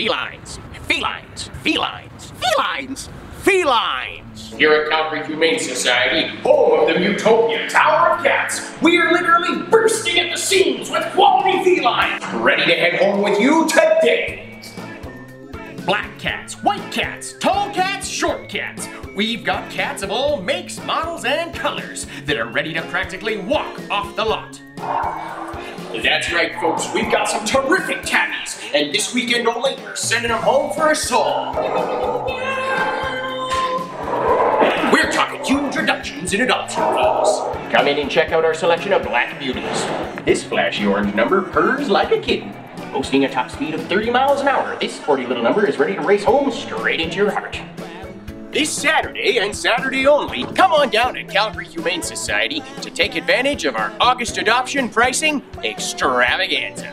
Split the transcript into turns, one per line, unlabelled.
felines, felines, felines, felines, felines.
Here at Calgary Humane Society, home of the Utopia Tower of Cats, we are literally bursting at the seams with quality felines, ready to head home with you today.
Black cats, white cats, tall cats, short cats. We've got cats of all makes, models, and colors that are ready to practically walk off the lot.
That's right, folks. We've got some terrific tabbies, and this weekend only, we're sending them home for a song. We're talking huge reductions in adoption fees. Come in and check out our selection of black beauties. This flashy orange number purrs like a kitten. Boasting a top speed of 30 miles an hour, this sporty little number is ready to race home straight into your heart. This Saturday and Saturday only, come on down to Calgary Humane Society to take advantage of our August adoption pricing extravaganza.